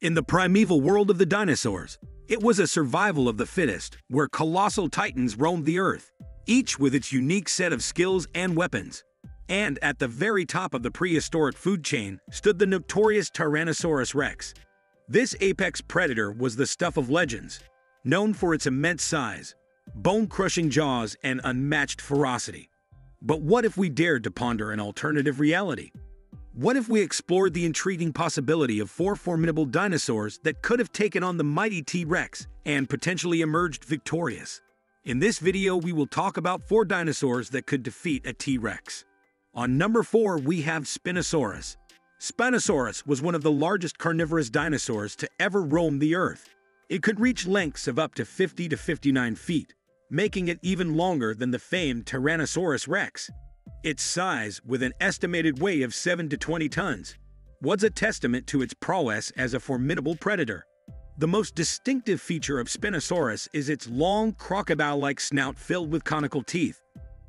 In the primeval world of the dinosaurs, it was a survival of the fittest, where colossal titans roamed the earth, each with its unique set of skills and weapons. And at the very top of the prehistoric food chain stood the notorious Tyrannosaurus rex. This apex predator was the stuff of legends, known for its immense size, bone-crushing jaws, and unmatched ferocity. But what if we dared to ponder an alternative reality? What if we explored the intriguing possibility of four formidable dinosaurs that could have taken on the mighty T-Rex and potentially emerged victorious? In this video, we will talk about four dinosaurs that could defeat a T-Rex. On number 4, we have Spinosaurus. Spinosaurus was one of the largest carnivorous dinosaurs to ever roam the Earth. It could reach lengths of up to 50 to 59 feet, making it even longer than the famed Tyrannosaurus rex. Its size, with an estimated weight of 7 to 20 tons, was a testament to its prowess as a formidable predator. The most distinctive feature of Spinosaurus is its long, crocodile-like snout filled with conical teeth.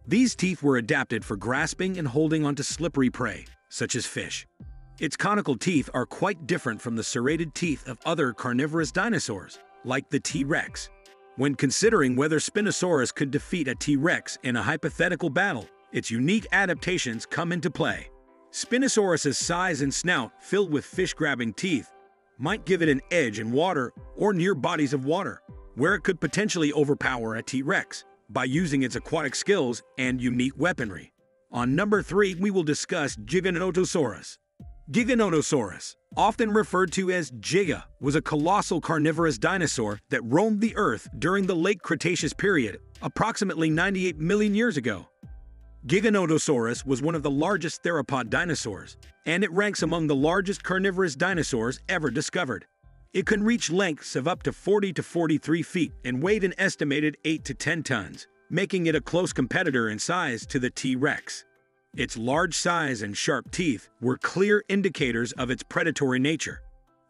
These teeth were adapted for grasping and holding onto slippery prey, such as fish. Its conical teeth are quite different from the serrated teeth of other carnivorous dinosaurs, like the T-Rex. When considering whether Spinosaurus could defeat a T-Rex in a hypothetical battle, its unique adaptations come into play. Spinosaurus's size and snout, filled with fish-grabbing teeth, might give it an edge in water or near bodies of water, where it could potentially overpower a T-Rex by using its aquatic skills and unique weaponry. On number 3, we will discuss Giganotosaurus. Giganotosaurus often referred to as Giga, was a colossal carnivorous dinosaur that roamed the Earth during the late Cretaceous period, approximately 98 million years ago. Giganotosaurus was one of the largest theropod dinosaurs, and it ranks among the largest carnivorous dinosaurs ever discovered. It can reach lengths of up to 40 to 43 feet and weighed an estimated 8 to 10 tons, making it a close competitor in size to the T-Rex. Its large size and sharp teeth were clear indicators of its predatory nature.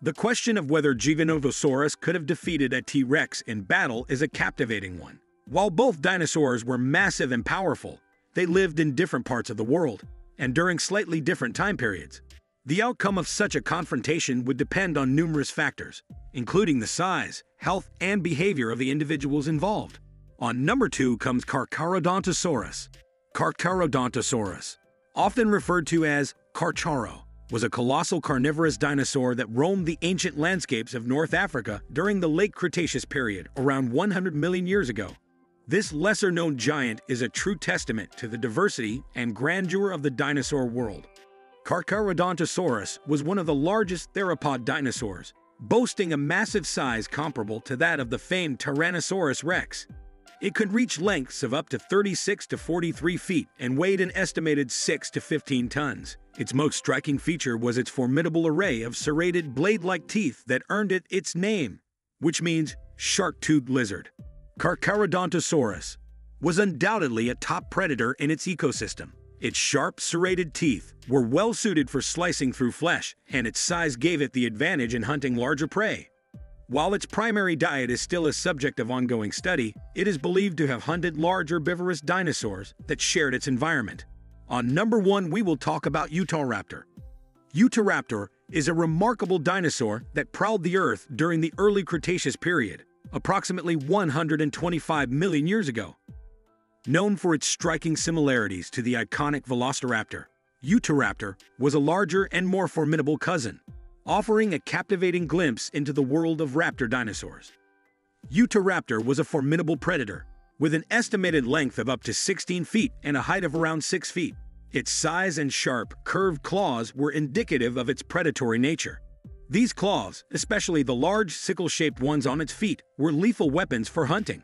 The question of whether Giganotosaurus could have defeated a T-Rex in battle is a captivating one. While both dinosaurs were massive and powerful, they lived in different parts of the world and during slightly different time periods. The outcome of such a confrontation would depend on numerous factors, including the size, health, and behavior of the individuals involved. On number 2 comes Carcharodontosaurus. Carcharodontosaurus, often referred to as Carcharo, was a colossal carnivorous dinosaur that roamed the ancient landscapes of North Africa during the late Cretaceous period, around 100 million years ago. This lesser-known giant is a true testament to the diversity and grandeur of the dinosaur world. Carcharodontosaurus was one of the largest theropod dinosaurs, boasting a massive size comparable to that of the famed Tyrannosaurus rex. It could reach lengths of up to 36 to 43 feet and weighed an estimated 6 to 15 tons. Its most striking feature was its formidable array of serrated blade-like teeth that earned it its name, which means shark-toothed lizard. Carcharodontosaurus was undoubtedly a top predator in its ecosystem. Its sharp, serrated teeth were well suited for slicing through flesh, and its size gave it the advantage in hunting larger prey. While its primary diet is still a subject of ongoing study, it is believed to have hunted large herbivorous dinosaurs that shared its environment. On number one, we will talk about Utahraptor. Utahraptor is a remarkable dinosaur that prowled the Earth during the early Cretaceous period, approximately 125 million years ago. Known for its striking similarities to the iconic Velociraptor, Utahraptor was a larger and more formidable cousin, offering a captivating glimpse into the world of raptor dinosaurs. Utahraptor was a formidable predator, with an estimated length of up to 16 feet and a height of around 6 feet. Its size and sharp, curved claws were indicative of its predatory nature. These claws, especially the large sickle-shaped ones on its feet, were lethal weapons for hunting.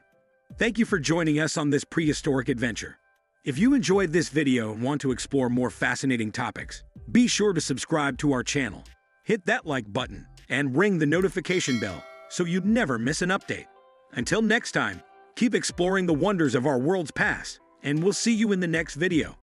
Thank you for joining us on this prehistoric adventure. If you enjoyed this video and want to explore more fascinating topics, be sure to subscribe to our channel hit that like button, and ring the notification bell so you'd never miss an update. Until next time, keep exploring the wonders of our world's past, and we'll see you in the next video.